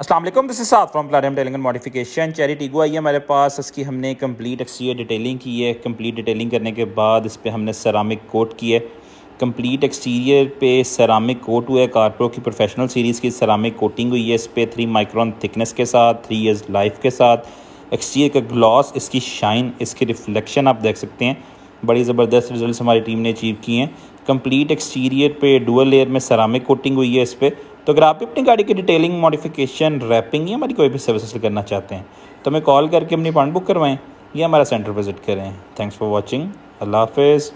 वालेकुम this is Saad from Platinum detailing and modification Chery Tiggo आई है हमारे पास, इसकी हमने कंप्लीट एक्सटीरियर डिटेलिंग की है। कंप्लीट डिटेलिंग करने के बाद इस पर हमने सरामिक कोट की है। कंप्लीट एक्सटीरियर पे सरामिक कोट हुआ है। कारप्रो की प्रोफेशनल सीरीज़ की सरामिक कोटिंग हुई है इस पर थ्री माइक्रॉन थिकनेस के साथ थ्री ईयर्स लाइफ के साथ। एक्सटीरियर का ग्लॉस इसकी शाइन इसकी रिफ्लेक्शन आप देख सकते हैं। बड़ी ज़बरदस्त रिज़ल्ट हमारी टीम ने अचीव किए हैं। कंप्लीट एक्सटीरियर पे डुअल लेयर में सरामिक कोटिंग हुई है इस पर तो अगर आप भी अपनी गाड़ी की डिटेलिंग मॉडिफिकेशन रैपिंग या हमारी कोई भी सर्विस करना चाहते हैं तो हमें कॉल करके अपनी पॉइंट बुक करवाएँ या हमारा सेंटर विज़िट करें। थैंक्स फॉर वॉचिंग अल्लाह हाफिज़।